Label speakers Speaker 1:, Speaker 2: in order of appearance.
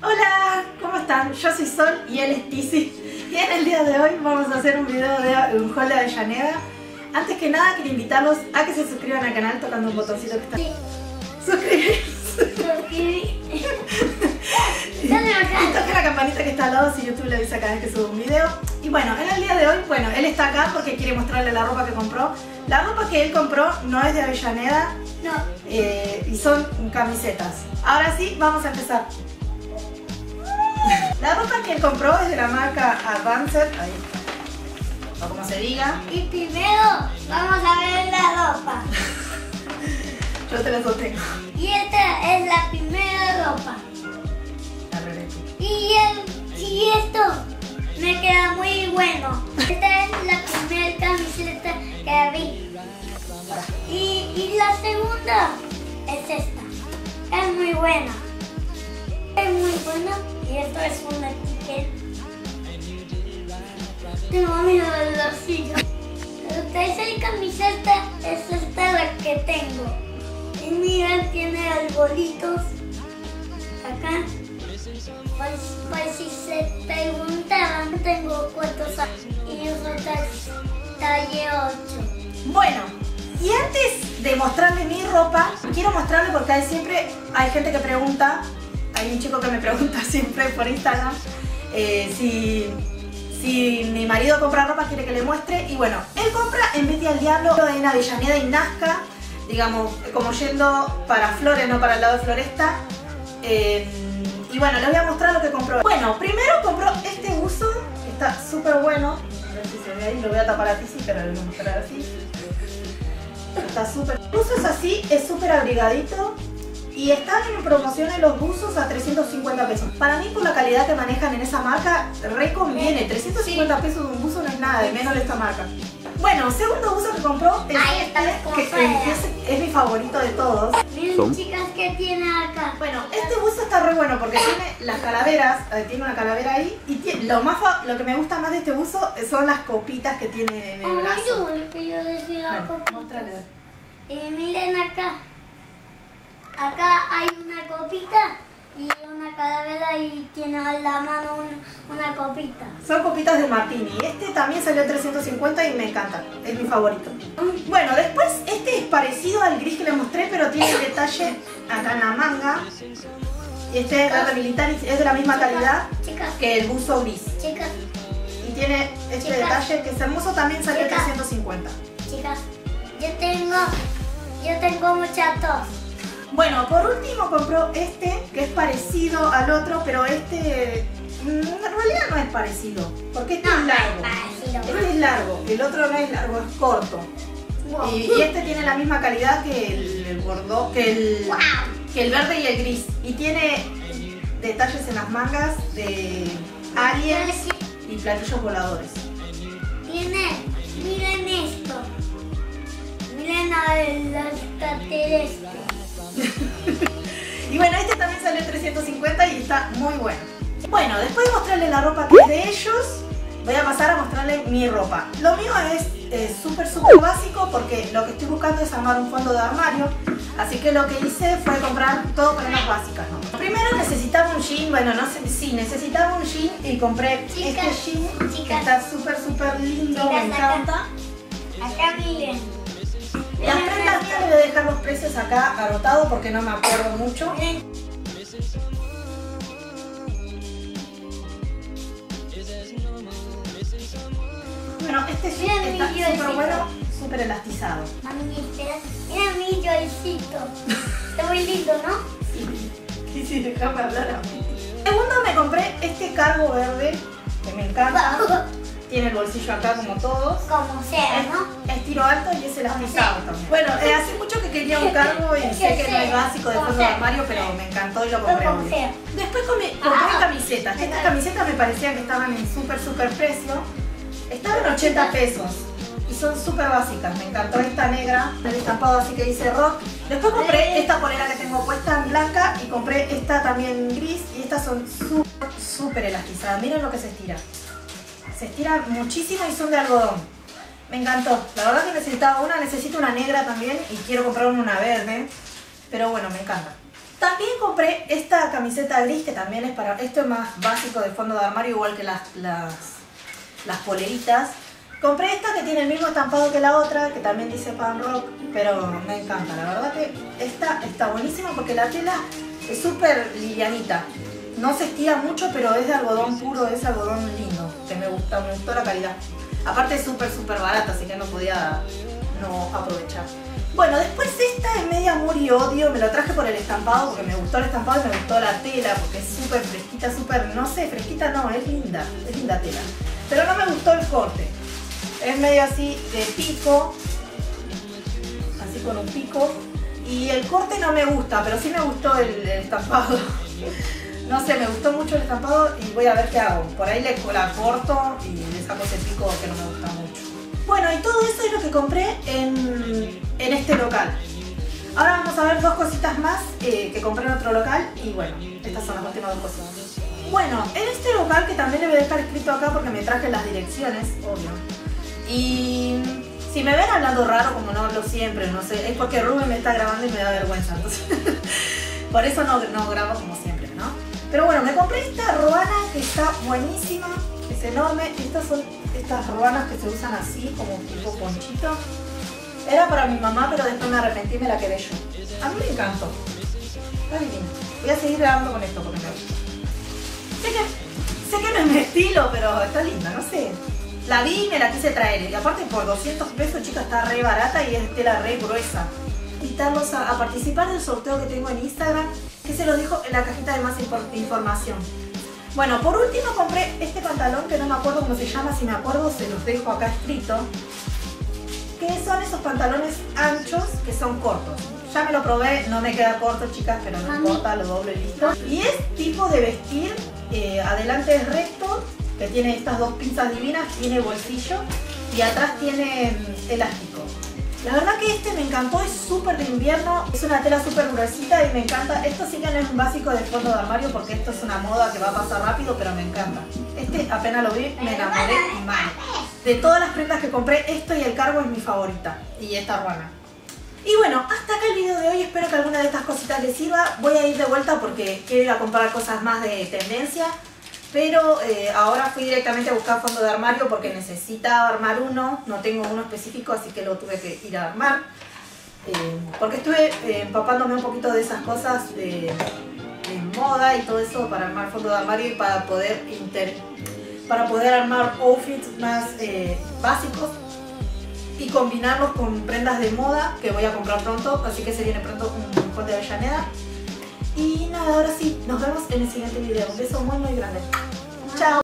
Speaker 1: Hola, ¿cómo están? Yo soy Sol y él es Tizi. Y en el día de hoy vamos a hacer un video de un haul de Avellaneda. Antes que nada, quiero invitarlos a que se suscriban al canal tocando un botoncito que está.
Speaker 2: Sí.
Speaker 1: Suscribirse. Y toque la campanita que está al lado si YouTube le avisa cada vez que subo un video. Y bueno, en el día de hoy, bueno, él está acá porque quiere mostrarle la ropa que compró. La ropa que él compró no es de Avellaneda
Speaker 2: No.
Speaker 1: eh, y son camisetas. Ahora sí, vamos a empezar. Que compró es de la marca Advanced, ahí está, o como se diga.
Speaker 2: Y primero vamos a ver la ropa.
Speaker 1: Yo te la sostengo.
Speaker 2: Y esta es la primera ropa.
Speaker 1: La revés.
Speaker 2: Y, el, y esto me queda muy bueno. Esta es la primera camiseta que vi. Y, y la segunda es esta. Es muy buena. Es muy buena. Y esto es una Tengo miedo de la silla. La tercera camiseta es esta la que tengo. Y mira, tiene arbolitos. Acá. Pues, pues si se preguntaban, tengo cuántos años. Y yo talle 8.
Speaker 1: Bueno, y antes de mostrarle mi ropa, quiero mostrarle porque hay siempre hay gente que pregunta, hay un chico que me pregunta siempre por Instagram eh, si, si mi marido compra ropa quiere que le muestre y bueno, él compra en Betty al Diablo en Avellaneda y Nazca, digamos, como yendo para Flores, no para el lado de Floresta. Eh, y bueno, les voy a mostrar lo que compró. Bueno, primero compró este que está súper bueno. Ahí, lo voy a tapar a ti, sí, pero lo voy a mostrar así. Está súper. El buzo es así, es súper abrigadito. Y están en promociones los buzos a 350 pesos. Para mí, por la calidad que manejan en esa marca, re conviene. 350 pesos de un buzo no es nada, de menos de esta marca. Bueno, segundo buzo que compró es
Speaker 2: Ahí está
Speaker 1: que,
Speaker 2: escoba.
Speaker 1: que es, es mi favorito de todos.
Speaker 2: Miren chicas que tiene acá.
Speaker 1: Bueno, este buzo está re bueno porque tiene las calaveras, eh, tiene una calavera ahí y tie- lo más lo que me gusta más de este buzo son las copitas que tiene en el
Speaker 2: Ay,
Speaker 1: brazo.
Speaker 2: yo lo que yo decía.
Speaker 1: Bueno, mostrale.
Speaker 2: Y miren acá. Acá hay una copita y una calavera y tiene a la mano un- una copita.
Speaker 1: Son copitas de martini. Este también salió 350 y me encanta. Es mi favorito. Bueno, después este es parecido al gris que le mostré, pero tiene el detalle acá en la manga. Y este es verde militar y es de la misma calidad
Speaker 2: Chicas,
Speaker 1: que el buzo gris.
Speaker 2: chicas,
Speaker 1: Y tiene este
Speaker 2: Chicas.
Speaker 1: detalle que es hermoso, también salió
Speaker 2: Chicas.
Speaker 1: 350.
Speaker 2: chicas. Yo tengo, yo tengo mucha tos.
Speaker 1: Bueno, por último compró este, que es parecido al otro, pero este mm, en realidad no es parecido, porque este es largo.
Speaker 2: parecido.
Speaker 1: Este es largo, el otro no es largo, es corto.
Speaker 2: Wow.
Speaker 1: Y, y este tiene la misma calidad que el, el bordeaux, que el,
Speaker 2: Wow.
Speaker 1: que el verde y el gris. Y tiene detalles en las mangas de aliens y platillos voladores.
Speaker 2: Tiene, miren esto. Miren a los extraterrestres.
Speaker 1: Y bueno, este también salió 350 y está muy bueno. Bueno, después de mostrarles la ropa que es de ellos, voy a pasar a mostrarles mi ropa. Lo mío es eh, súper, súper básico porque lo que estoy buscando es armar un fondo de armario. Así que lo que hice fue comprar todo prendas básicas. ¿no? Primero necesitaba un jean, bueno, no sé, sí, necesitaba un jean y compré
Speaker 2: Chicas,
Speaker 1: este jean que está súper, súper lindo,
Speaker 2: Chicas,
Speaker 1: encanta.
Speaker 2: Acá miren.
Speaker 1: Las prendas mías les voy a dejar los precios acá anotados porque no me acuerdo mucho. Bueno, este
Speaker 2: Mira
Speaker 1: jean
Speaker 2: mi
Speaker 1: está súper bueno, súper elastizado.
Speaker 2: Mami, espera. Mira mi joycito. Está muy lindo, ¿no?
Speaker 1: Sí, sí, déjame hablar a mí. Segundo me compré este cargo verde, que me encanta. Tiene el bolsillo acá como todos.
Speaker 2: Como sea, ¿no?
Speaker 1: Es, tiro alto y es elastizado también. Bueno, eh, hace mucho que quería un cargo y sé que no es básico de fondo de armario, pero me encantó y lo compré. Después come- compré
Speaker 2: Ah.
Speaker 1: camisetas. Estas camisetas me parecían que estaban en súper, súper precio. Estaban en 80 pesos. Y son súper básicas. Me encantó esta negra, el estampado así que dice rock. Después compré esta polera que tengo puesta en blanca y compré esta también gris. Y estas son súper, súper elastizadas. Miren lo que se estira. Se estiran muchísimo y son de algodón. Me encantó. La verdad que necesitaba una, necesito una negra también y quiero comprarme una verde. Pero bueno, me encanta. También compré esta camiseta gris que también es para... Esto es más básico de fondo de armario, igual que las, las, las poleritas. Compré esta que tiene el mismo estampado que la otra, que también dice Pan Rock, pero me encanta. La verdad que esta está buenísima porque la tela es súper livianita. No se estira mucho, pero es de algodón puro, es algodón lindo, que me gusta, me gustó la calidad. Aparte es súper, súper barata, así que no podía no aprovechar. Bueno, después esta es media amor y odio, me lo traje por el estampado porque me gustó el estampado y me gustó la tela porque es súper fresquita, súper, no sé, fresquita no, es linda, es linda tela. Pero no me gustó el corte. Es medio así de pico, así con un pico. Y el corte no me gusta, pero sí me gustó el, estampado. No sé, me gustó mucho el estampado y voy a ver qué hago. Por ahí le la corto y le saco ese pico que no me gusta mucho. Bueno, y todo eso es lo que compré en, este local. Ahora vamos a ver dos cositas más eh, que compré en otro local y bueno, estas son las últimas dos cositas. Bueno, en este local que también le voy a dejar escrito acá porque me traje las direcciones, obvio. Y si me ven hablando raro, como no hablo siempre, no sé, es porque Rubén me está grabando y me da vergüenza, por eso no, no grabo como siempre. Pero bueno, me compré esta ruana que está buenísima, es enorme. Estas son estas ruanas que se usan así, como tipo ponchito. Era para mi mamá, pero después me arrepentí y me la quedé yo. A mí me encantó. Está divina. Voy a seguir grabando con esto porque me gusta. Sé que, sé que no es mi estilo, pero está linda, no sé. La vi y me la quise traer. Y aparte por 200 pesos, chica, está re barata y es tela re gruesa. Invitarlos a, a, participar del sorteo que tengo en Instagram, que se los dejo en la cajita de más información. Bueno, por último compré este pantalón que no me acuerdo cómo se llama, si me acuerdo se los dejo acá escrito. Que son esos pantalones anchos que son cortos. Ya me lo probé, no me queda corto chicas, pero no importa, lo doble listo. Y es tipo de vestir, eh, adelante es recto, que tiene estas dos pinzas divinas, tiene bolsillo y atrás tiene mm, elástico. La verdad que este me encantó, es súper de invierno, es una tela súper gruesita y me encanta. Esto sí que no es un básico de fondo de armario porque esto es una moda que va a pasar rápido, pero me encanta. Este apenas lo vi, me enamoré mal. De todas las prendas que compré, esto y el cargo es mi favorita. Y esta ruana. Y bueno, hasta acá el video de hoy, espero que alguna de estas cositas les sirva. Voy a ir de vuelta porque quiero ir a comprar cosas más de tendencia. Pero eh, ahora fui directamente a buscar fondo de armario porque necesitaba armar uno, no tengo uno específico, así que lo tuve que ir a armar. Eh, porque estuve eh, empapándome un poquito de esas cosas de, moda y todo eso para armar fondo de armario y para poder, para poder armar outfits más básicos y combinarlos con prendas de moda que voy a comprar pronto, así que se viene pronto un fondo de Avellaneda. Y nada, ahora sí, nos vemos en el siguiente video. Un beso muy muy grande. Chao.